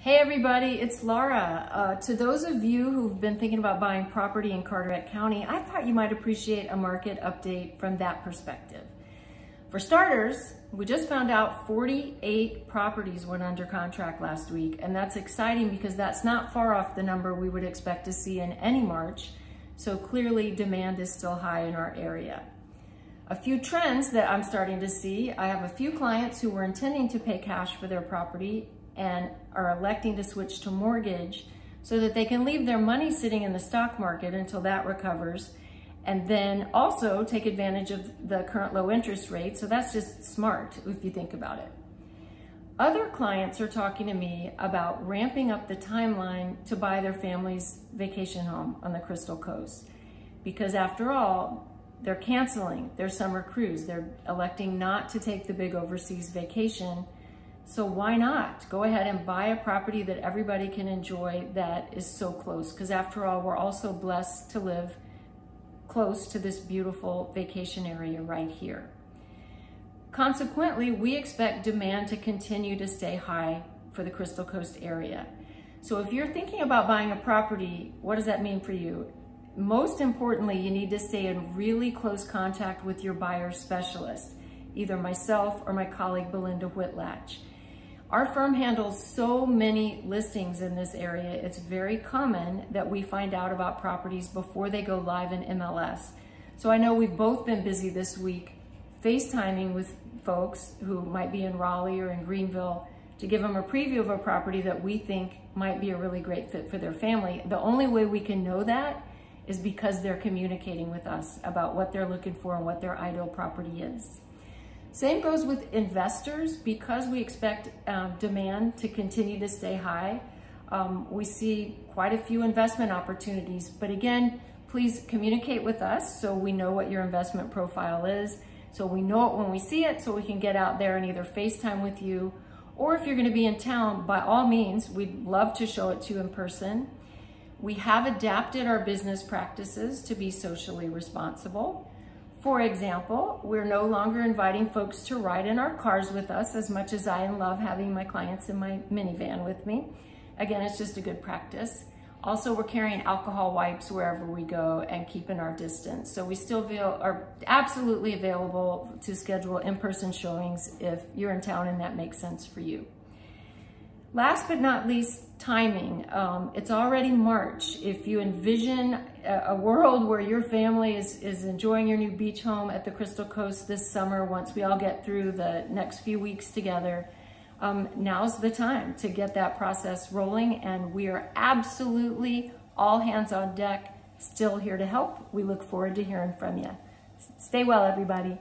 Hey everybody, it's Laura. Uh, to those of you who've been thinking about buying property in Carteret County, I thought you might appreciate a market update from that perspective. For starters, we just found out 48 properties went under contract last week, and that's exciting because that's not far off the number we would expect to see in any March, so clearly demand is still high in our area. A few trends that I'm starting to see, I have a few clients who were intending to pay cash for their property and are electing to switch to mortgage so that they can leave their money sitting in the stock market until that recovers and then also take advantage of the current low interest rate. So that's just smart if you think about it. Other clients are talking to me about ramping up the timeline to buy their family's vacation home on the Crystal Coast. Because after all, they're canceling their summer cruise. They're electing not to take the big overseas vacation so why not go ahead and buy a property that everybody can enjoy that is so close? Because after all, we're also blessed to live close to this beautiful vacation area right here. Consequently, we expect demand to continue to stay high for the Crystal Coast area. So if you're thinking about buying a property, what does that mean for you? Most importantly, you need to stay in really close contact with your buyer specialist, either myself or my colleague Belinda Whitlatch. Our firm handles so many listings in this area, it's very common that we find out about properties before they go live in MLS. So I know we've both been busy this week FaceTiming with folks who might be in Raleigh or in Greenville to give them a preview of a property that we think might be a really great fit for their family. The only way we can know that is because they're communicating with us about what they're looking for and what their ideal property is. Same goes with investors because we expect um, demand to continue to stay high. Um, we see quite a few investment opportunities, but again, please communicate with us so we know what your investment profile is. So we know it when we see it so we can get out there and either FaceTime with you or if you're gonna be in town, by all means, we'd love to show it to you in person. We have adapted our business practices to be socially responsible. For example, we're no longer inviting folks to ride in our cars with us as much as I love having my clients in my minivan with me. Again, it's just a good practice. Also, we're carrying alcohol wipes wherever we go and keeping our distance. So we still feel are absolutely available to schedule in-person showings if you're in town and that makes sense for you. Last but not least, timing. Um, it's already March. If you envision a, a, world where your family is, is enjoying your new beach home at the Crystal Coast this summer, once we all get through the next few weeks together, um, now's the time to get that process rolling. And we are absolutely all hands on deck, still here to help. We look forward to hearing from you. Stay well, everybody.